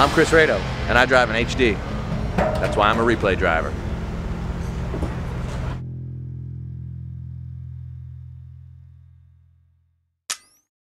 I'm Chris Rado, and I drive an HD. That's why I'm a replay driver.